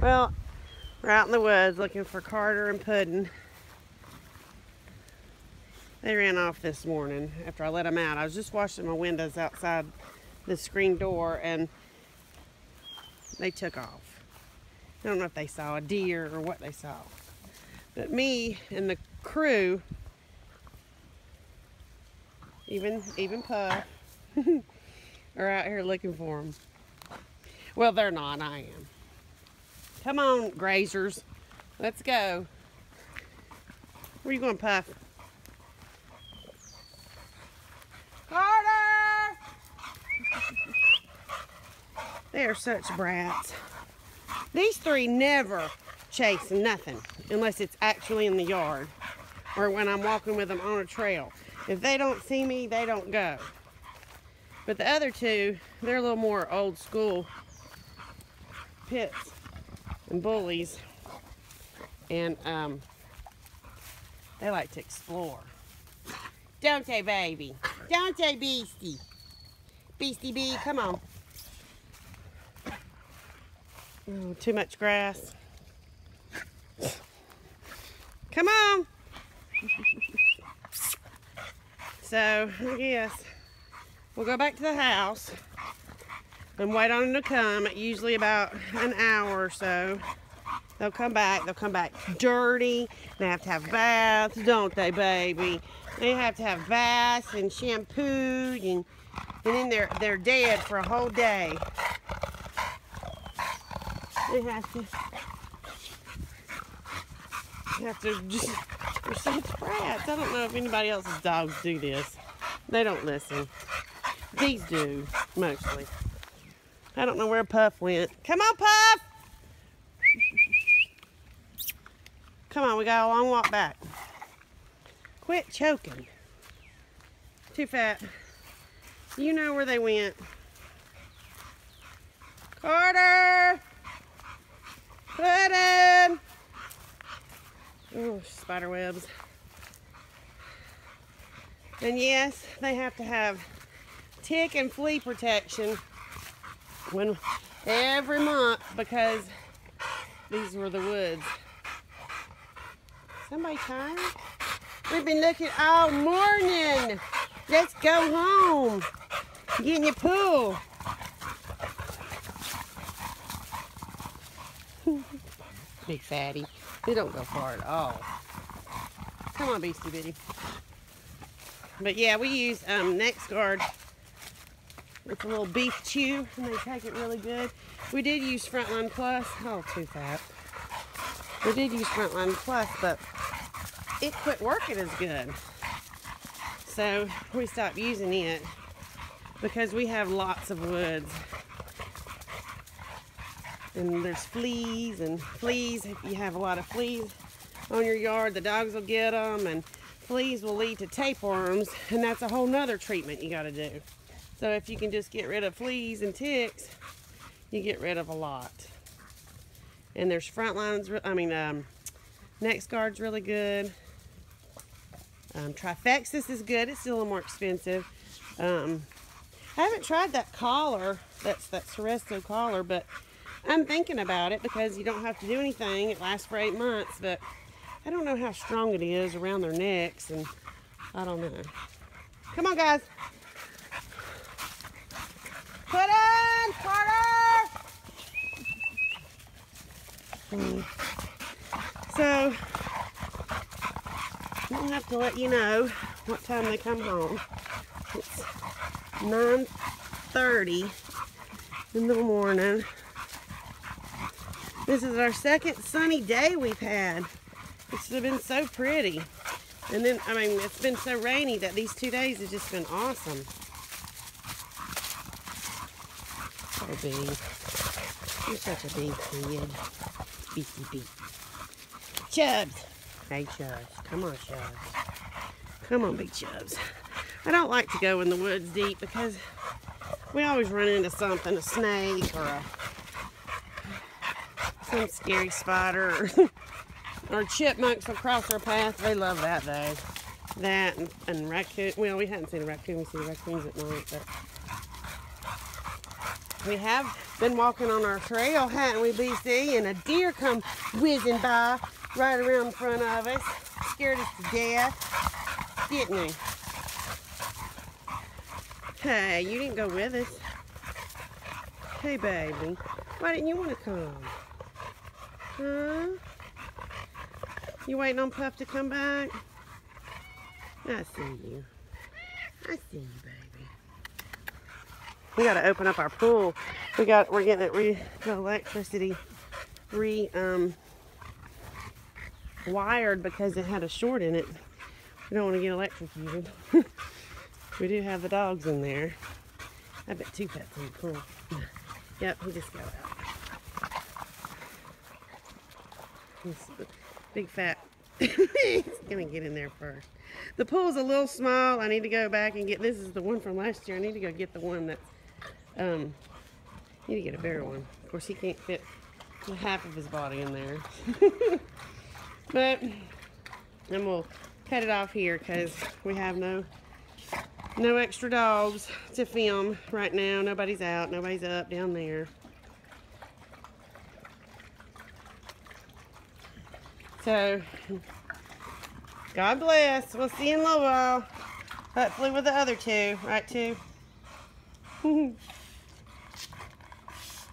Well, we're out in the woods looking for Carter and Puddin'. They ran off this morning after I let them out. I was just washing my windows outside the screen door and they took off. I don't know if they saw a deer or what they saw. But me and the crew, even even Puff, are out here looking for them. Well, they're not. I am. Come on, grazers. Let's go. Where you going, Puff? Carter! they are such brats. These three never chase nothing unless it's actually in the yard or when I'm walking with them on a trail. If they don't see me, they don't go. But the other two, they're a little more old school pits and bullies. And um, they like to explore. Don't they, baby? Don't they, Beastie? Beastie Bee, come on. Oh, too much grass. Come on. so, guess we'll go back to the house and wait on them to come. Usually about an hour or so. They'll come back. They'll come back dirty. They have to have baths, don't they, baby? They have to have baths and shampooed, and and then they're they're dead for a whole day. They have to they have to just they're such brats. I don't know if anybody else's dogs do this. They don't listen. These do mostly. I don't know where Puff went. Come on, Puff! Come on, we got a long walk back. Quit choking. Too fat. You know where they went. Carter! Puddin'! Oh, spider webs. And yes, they have to have tick and flea protection when every month because these were the woods. Somebody tired? We've been looking all morning. Let's go home. Get in your pool. Big fatty. They don't go far at all. Come on, Beastie Bitty. But yeah, we use um, NexGard. It's a little beef chew, and they take it really good. We did use Frontline Plus. Oh, too fat. We did use Frontline Plus, but it quit working as good. So we stopped using it because we have lots of woods. And there's fleas and fleas. If you have a lot of fleas on your yard, the dogs will get them. And fleas will lead to tapeworms. And that's a whole nother treatment you got to do. So if you can just get rid of fleas and ticks, you get rid of a lot. And there's front lines, I mean, um, NexGard's really good. Um, Trifexis is good. It's still a little more expensive. Um, I haven't tried that collar. That's that Seresto collar, but I'm thinking about it because you don't have to do anything. It lasts for eight months, but I don't know how strong it is around their necks, and I don't know. Come on, guys. Puddin', Carter! So, I'll have to let you know what time they come home. It's 9.30 in the morning. This is our second sunny day we've had. It's been so pretty. And then, I mean, it's been so rainy that these two days have just been awesome. Oh, Bee. You're such a big kid. Beastie beat. Chubs. Hey, Chubs. Come on, Chubs. Come on, big Chubs. I don't like to go in the woods deep because we always run into something, a snake or a some scary spider or, or chipmunks will cross our path. They love that though. That and, and raccoon. Well, we hadn't seen a raccoon. We see raccoons at night, but we have been walking on our trail, hadn't we, BC? And a deer come whizzing by right around in front of us. Scared us to death, didn't he? Hey, you didn't go with us. Hey, baby. Why didn't you want to come? Huh? You waiting on Puff to come back? I see you. I see you, baby. We gotta open up our pool. We got we're getting it re the electricity re um wired because it had a short in it. We don't want to get electrocuted. we do have the dogs in there. I bet two pets in the pool. yep, he just got out. He's big fat. He's gonna get in there first. The pool's a little small. I need to go back and get, this is the one from last year. I need to go get the one that's, um, need to get a bigger one. Of course, he can't fit half of his body in there. but, then we'll cut it off here because we have no, no extra dogs to film right now. Nobody's out. Nobody's up down there. So, God bless. We'll see you in a little while. Hopefully with the other two, right, two?